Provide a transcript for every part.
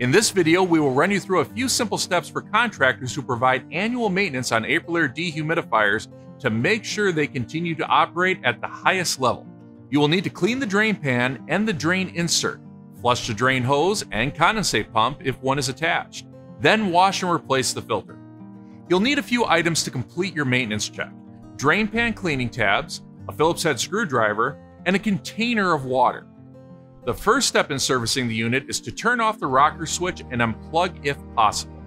In this video, we will run you through a few simple steps for contractors who provide annual maintenance on Aprilaire dehumidifiers to make sure they continue to operate at the highest level. You will need to clean the drain pan and the drain insert, flush the drain hose and condensate pump if one is attached, then wash and replace the filter. You'll need a few items to complete your maintenance check drain pan cleaning tabs, a Phillips head screwdriver, and a container of water. The first step in servicing the unit is to turn off the rocker switch and unplug if possible.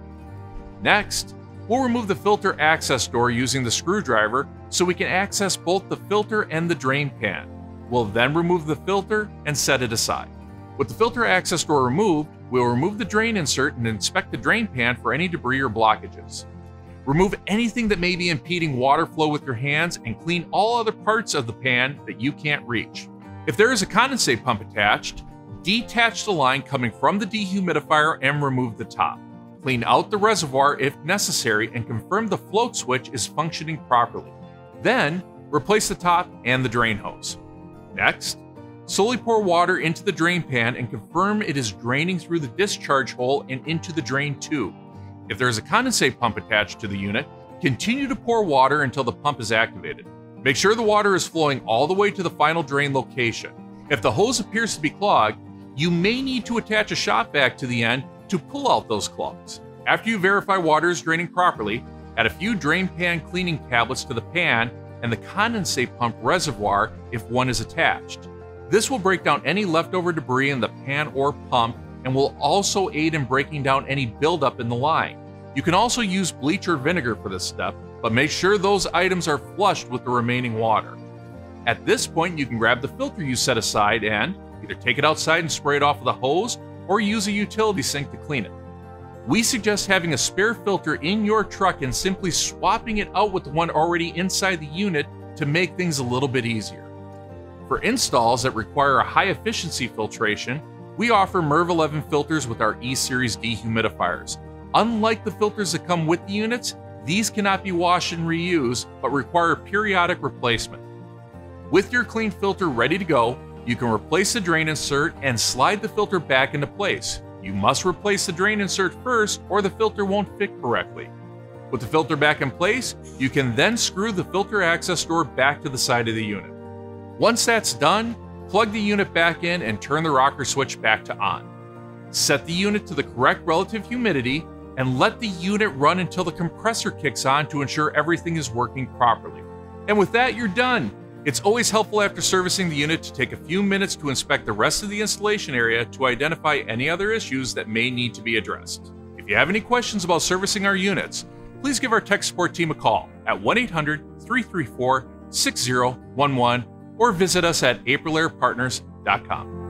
Next, we'll remove the filter access door using the screwdriver so we can access both the filter and the drain pan. We'll then remove the filter and set it aside. With the filter access door removed, we'll remove the drain insert and inspect the drain pan for any debris or blockages. Remove anything that may be impeding water flow with your hands and clean all other parts of the pan that you can't reach. If there is a condensate pump attached, detach the line coming from the dehumidifier and remove the top. Clean out the reservoir if necessary and confirm the float switch is functioning properly. Then, replace the top and the drain hose. Next, slowly pour water into the drain pan and confirm it is draining through the discharge hole and into the drain tube. If there is a condensate pump attached to the unit, continue to pour water until the pump is activated. Make sure the water is flowing all the way to the final drain location. If the hose appears to be clogged, you may need to attach a shop vac to the end to pull out those clogs. After you verify water is draining properly, add a few drain pan cleaning tablets to the pan and the condensate pump reservoir if one is attached. This will break down any leftover debris in the pan or pump and will also aid in breaking down any buildup in the line. You can also use bleach or vinegar for this step, but make sure those items are flushed with the remaining water. At this point, you can grab the filter you set aside and either take it outside and spray it off with a hose or use a utility sink to clean it. We suggest having a spare filter in your truck and simply swapping it out with the one already inside the unit to make things a little bit easier. For installs that require a high efficiency filtration, we offer MERV 11 filters with our E Series dehumidifiers. Unlike the filters that come with the units, these cannot be washed and reused, but require periodic replacement. With your clean filter ready to go, you can replace the drain insert and slide the filter back into place. You must replace the drain insert first or the filter won't fit correctly. With the filter back in place, you can then screw the filter access door back to the side of the unit. Once that's done, plug the unit back in and turn the rocker switch back to on. Set the unit to the correct relative humidity and let the unit run until the compressor kicks on to ensure everything is working properly. And with that, you're done. It's always helpful after servicing the unit to take a few minutes to inspect the rest of the installation area to identify any other issues that may need to be addressed. If you have any questions about servicing our units, please give our tech support team a call at 1 800 334 6011 or visit us at aprilairepartners.com.